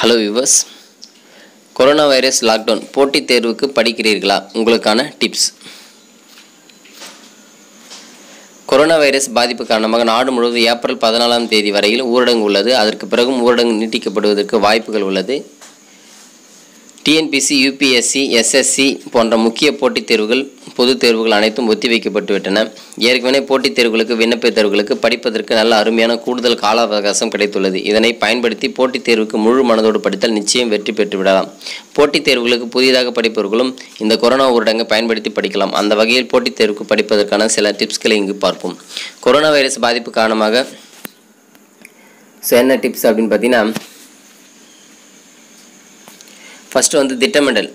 Hello viewers corona virus lockdown போட்டித் தேர்வுக்கு படிக்கிறீர்களா? உங்களுக்கான டிப்ஸ் கொரோனா வைரஸ் பாதிப்பு காரணமாக நாடு முழுவதும் ஏப்ரல் பதினாலாம் தேதி வரையில் ஊரடங்கு உள்ளது. அதற்கு பிறகும் ஊரடங்கு நீட்டிக்கப்படுவதற்கு வாய்ப்புகள் உள்ளது. டிஎன்பிசி யூபிஎஸ்சி எஸ்எஸ்சி போன்ற முக்கிய போட்டித் தேர்வுகள் பொதுத் தேர்வுகள் அனைத்தும் ஒத்திவைக்கப்பட்டுவிட்டன ஏற்கனவே போட்டித் தேர்வுகளுக்கு விண்ணப்பத் தேர்வுகளுக்கு படிப்பதற்கு நல்ல அருமையான கூடுதல் கால அவகாசம் கிடைத்துள்ளது. இதனை பயன்படுத்தி போட்டித் தேர்வுக்கு முழு மனதோடு படித்தால் நிச்சயம் வெற்றி பெற்று விடலாம். போட்டித் தேர்வுகளுக்கு புதிதாக படிப்பவர்களும் இந்த கொரோனா ஊரடங்கை பயன்படுத்தி படிக்கலாம். அந்த வகையில் போட்டித் தேர்வுக்கு படிப்பதற்கான சில டிப்ஸ்களை இங்கு பார்ப்போம். கொரோனா வைரஸ் பாதிப்பு காரணமாக ஸோ என்ன டிப்ஸ் அப்படின்னு பார்த்தீங்கன்னா ஃபஸ்ட்டு வந்து திட்டமிடல்.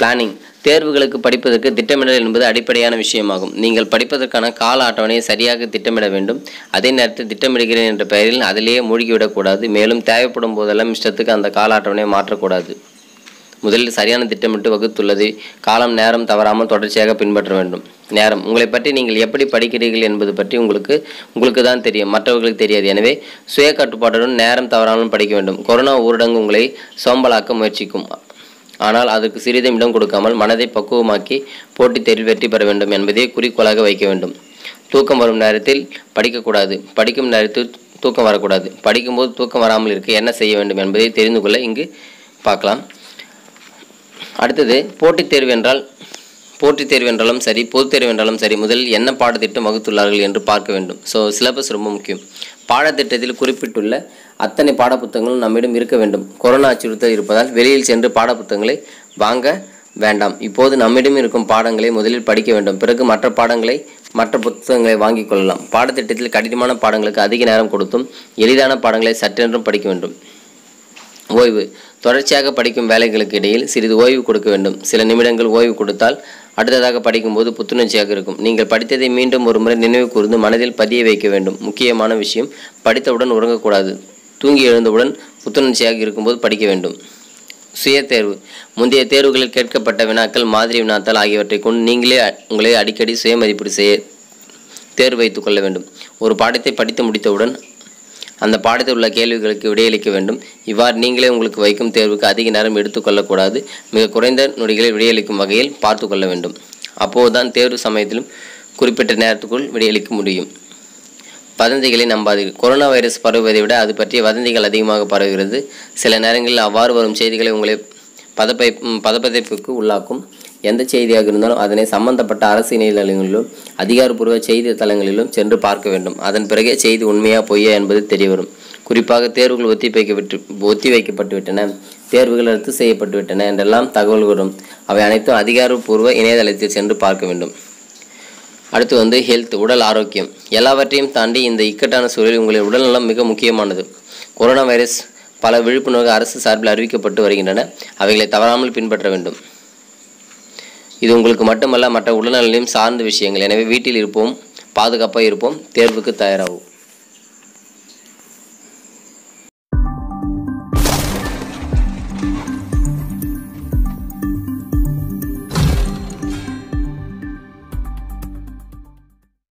பிளானிங் தேர்வுகளுக்கு படிப்பதற்கு திட்டமிடல் என்பது அடிப்படையான விஷயமாகும். நீங்கள் படிப்பதற்கான கால அட்டவணையை சரியாக திட்டமிட வேண்டும். அதே நேரத்தில் திட்டமிடுகிறேன் என்ற பெயரில் அதிலேயே மூழ்கிவிடக்கூடாது. மேலும் தேவைப்படும் போதெல்லாம் இஷ்டத்துக்கு அந்த கால அட்டவணையை மாற்றக்கூடாது. முதலில் சரியான திட்டமிட்டு வகுத்துள்ளது காலம் நேரம் தவறாமல் தொடர்ச்சியாக பின்பற்ற வேண்டும். நேரம். உங்களை பற்றி நீங்கள் எப்படி படிக்கிறீர்கள் என்பது பற்றி உங்களுக்கு உங்களுக்கு தான் தெரியும். மற்றவர்களுக்கு தெரியாது. எனவே சுய கட்டுப்பாட்டுடன் நேரம் தவறாமல் படிக்க வேண்டும். கொரோனா ஊரடங்கு உங்களை சோம்பலாக்க முயற்சிக்கும். ஆனால் அதற்கு சிறிதும் இடம் கொடுக்காமல் மனதை பக்குவமாக்கி போட்டித் தேர்வில் வெற்றி பெற வேண்டும் என்பதை குறிக்கோளாக வைக்க வேண்டும். தூக்கம் வரும் நேரத்தில் படிக்கக்கூடாது. படிக்கும் நேரத்தில் தூக்கம் வரக்கூடாது. படிக்கும்போது தூக்கம் வராமல் இருக்க என்ன செய்ய வேண்டும் என்பதை தெரிந்து கொள்ள இங்கு பார்க்கலாம். அடுத்தது போட்டித் தேர்வு என்றால் போட்டித் தேர்வு என்றாலும் சரி பொதுத் தேர்வு என்றாலும் சரி முதலில் என்ன பாடத்திட்டம் வகுத்துள்ளார்கள் என்று பார்க்க வேண்டும். ஸோ சிலபஸ் ரொம்ப முக்கியம். பாடத்திட்டத்தில் குறிப்பிட்டுள்ள அத்தனை பாடப்புத்தகங்களும் நம்மிடம் இருக்க வேண்டும். கொரோனா அச்சுறுத்தல் இருப்பதால் வெளியில் சென்று பாடப்புத்தகங்களை வாங்க வேண்டாம். இப்போது நம்மிடம் இருக்கும் பாடங்களை முதலில் படிக்க வேண்டும். பிறகு மற்ற பாடங்களை மற்ற புத்தகங்களை வாங்கிக் கொள்ளலாம். பாடத்திட்டத்தில் கடினமான பாடங்களுக்கு அதிக நேரம் கொடுத்தும் எளிதான பாடங்களை சற்றென்றும் படிக்க வேண்டும். ஓய்வு. தொடர்ச்சியாக படிக்கும் வேலைகளுக்கு இடையில் சிறிது ஓய்வு கொடுக்க வேண்டும். சில நிமிடங்கள் ஓய்வு கொடுத்தால் அடுத்ததாக படிக்கும்போது புத்துணர்ச்சியாக இருக்கும். நீங்கள் படித்ததை மீண்டும் ஒரு முறை நினைவு கூர்ந்து மனதில் பதிய வைக்க வேண்டும். முக்கியமான விஷயம் படித்தவுடன் உறங்கக்கூடாது. தூங்கி எழுந்தவுடன் புத்துணர்ச்சியாக இருக்கும்போது படிக்க வேண்டும். சுய தேர்வு. முந்தைய தேர்வுகளில் கேட்கப்பட்ட வினாக்கள் மாதிரி வினாத்தால் ஆகியவற்றை கொண்டு நீங்களே உங்களை அடிக்கடி சுய மதிப்பீடு செய்ய தேர்வு வைத்துக் கொள்ள வேண்டும். ஒரு பாடத்தை படித்து முடித்தவுடன் அந்த பாடத்தில் உள்ள கேள்விகளுக்கு விடையளிக்க வேண்டும். இவ்வாறு நீங்களே உங்களுக்கு வைக்கும் தேர்வுக்கு அதிக நேரம் எடுத்துக்கொள்ளக்கூடாது. மிக குறைந்த நொடிகளில் விடையளிக்கும் வகையில் பார்த்து கொள்ள வேண்டும். அப்போதுதான் தேர்வு சமயத்திலும் குறிப்பிட்ட நேரத்துக்குள் விடையளிக்க முடியும். வதந்திகளை நம்பாதீர்கள் கொரோனா வைரஸ் பரவுவதை விட அது பற்றிய வதந்திகள் அதிகமாக பரவுகிறது. சில நேரங்களில் அவ்வாறு வரும் செய்திகளை உங்களை பதப்பை பதப்பதைப்புக்கு உள்ளாக்கும். எந்த செய்தியாக இருந்தாலும் அதனை சம்பந்தப்பட்ட அரசு இணையதளங்களிலும் அதிகாரப்பூர்வ செய்தி தளங்களிலும் சென்று பார்க்க வேண்டும். அதன் பிறகே செய்தி உண்மையா பொய்யா என்பது தெரியவரும். குறிப்பாக தேர்வுகள் ஒத்திவைக்கப்பட்டு ஒத்தி வைக்கப்பட்டுவிட்டன தேர்வுகள் ரத்து செய்யப்பட்டுவிட்டன என்றெல்லாம் தகவல் வரும். அவை அனைத்தும் அதிகாரப்பூர்வ இணையதளத்தில் சென்று பார்க்க வேண்டும். அடுத்து வந்து ஹெல்த் உடல் ஆரோக்கியம். எல்லாவற்றையும் தாண்டி இந்த இக்கட்டான சூழலில் உங்களின் உடல்நலம் மிக முக்கியமானது. கொரோனா வைரஸ் பல விழிப்புணர்வு அரசு சார்பில் அறிவிக்கப்பட்டு வருகின்றன. அவைகளை தவறாமல் பின்பற்ற வேண்டும். இது உங்களுக்கு மட்டுமல்ல மற்ற உடல்நலையும் சார்ந்த விஷயங்கள். எனவே வீட்டில் இருப்போம் பாதுகாப்பாக இருப்போம் தேர்வுக்கு தயாராகும்